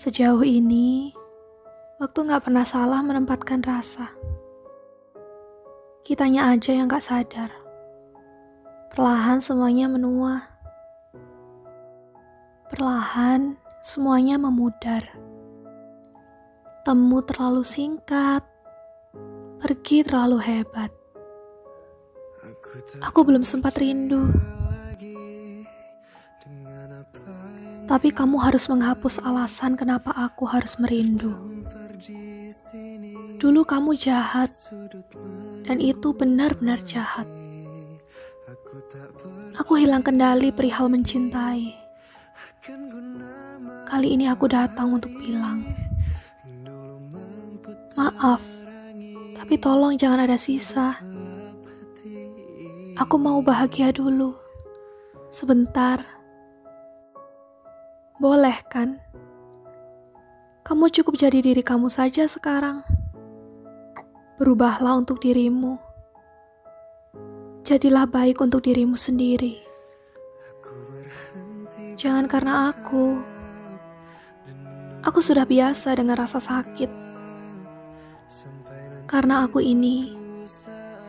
Sejauh ini, waktu gak pernah salah menempatkan rasa. Kitanya aja yang gak sadar. Perlahan semuanya menua. Perlahan semuanya memudar. Temu terlalu singkat, pergi terlalu hebat. Aku belum sempat rindu. Tapi kamu harus menghapus alasan kenapa aku harus merindu. Dulu kamu jahat, dan itu benar-benar jahat. Aku hilang kendali perihal mencintai. Kali ini aku datang untuk bilang, maaf, tapi tolong jangan ada sisa. Aku mau bahagia dulu, sebentar. Boleh kan? Kamu cukup jadi diri kamu saja sekarang. Berubahlah untuk dirimu. Jadilah baik untuk dirimu sendiri. Jangan karena aku. Aku sudah biasa dengan rasa sakit. Karena aku ini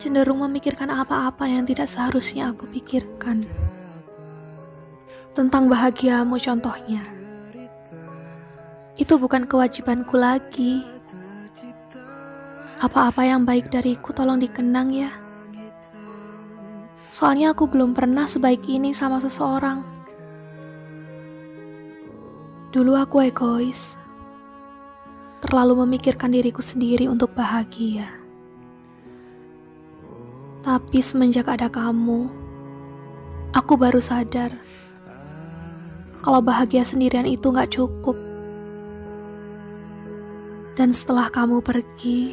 cenderung memikirkan apa-apa yang tidak seharusnya aku pikirkan tentang bahagiamu contohnya. Itu bukan kewajibanku lagi. Apa-apa yang baik dariku tolong dikenang ya. Soalnya aku belum pernah sebaik ini sama seseorang. Dulu aku egois. Terlalu memikirkan diriku sendiri untuk bahagia. Tapi semenjak ada kamu, aku baru sadar kalau bahagia sendirian itu gak cukup. Dan setelah kamu pergi,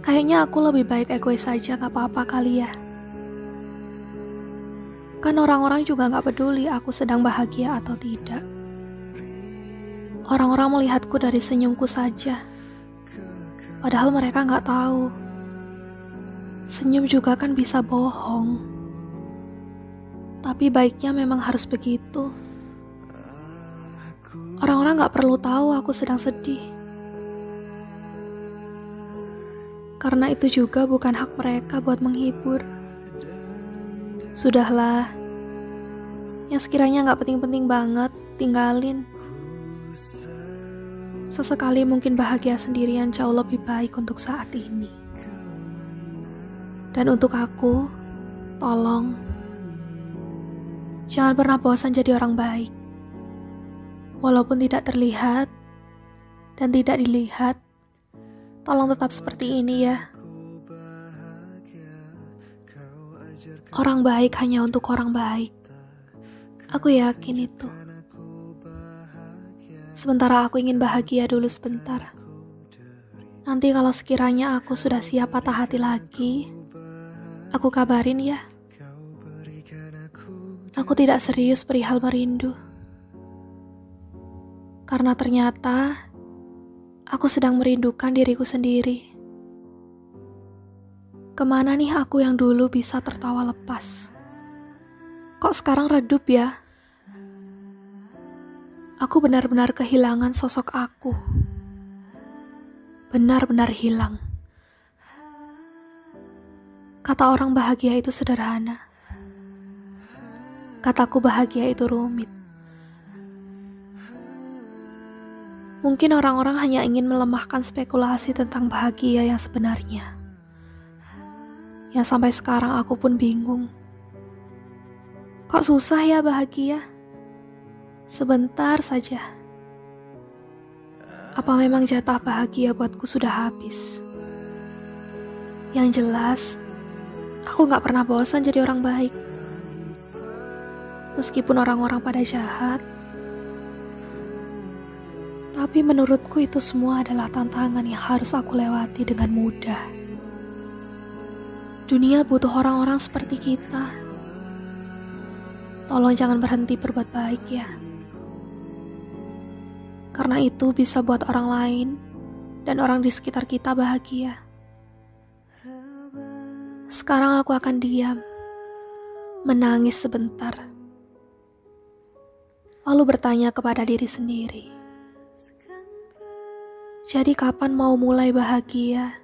kayaknya aku lebih baik egois saja gak apa-apa kali ya. Kan orang-orang juga gak peduli aku sedang bahagia atau tidak. Orang-orang melihatku dari senyumku saja. Padahal mereka gak tahu. Senyum juga kan bisa bohong. Tapi baiknya memang harus begitu. Orang-orang gak perlu tahu aku sedang sedih. Karena itu juga bukan hak mereka buat menghibur. Sudahlah. Yang sekiranya gak penting-penting banget, tinggalin. Sesekali mungkin bahagia sendirian jauh lebih baik untuk saat ini. Dan untuk aku, tolong Jangan pernah bosan jadi orang baik. Walaupun tidak terlihat dan tidak dilihat, tolong tetap seperti ini ya. Orang baik hanya untuk orang baik. Aku yakin itu. Sementara aku ingin bahagia dulu sebentar. Nanti kalau sekiranya aku sudah siap patah hati lagi, aku kabarin ya. Aku tidak serius perihal merindu. Karena ternyata aku sedang merindukan diriku sendiri. Ke mana nih aku yang dulu bisa tertawa lepas? Kok sekarang redup ya? Aku benar-benar kehilangan sosok aku. Benar-benar hilang. Kata orang bahagia itu sederhana Kataku bahagia itu rumit. Mungkin orang-orang hanya ingin melemahkan spekulasi tentang bahagia yang sebenarnya. Yang sampai sekarang aku pun bingung. Kok susah ya bahagia? Sebentar saja. Apa memang jatah bahagia buatku sudah habis? Yang jelas, aku gak pernah bosan jadi orang baik. Meskipun orang-orang pada jahat, tapi menurutku itu semua adalah tantangan yang harus aku lewati dengan mudah. Dunia butuh orang-orang seperti kita. Tolong jangan berhenti berbuat baik ya. Karena itu bisa buat orang lain dan orang di sekitar kita bahagia. Sekarang aku akan diam, menangis sebentar lalu bertanya kepada diri sendiri, "Jadi, kapan mau mulai bahagia?"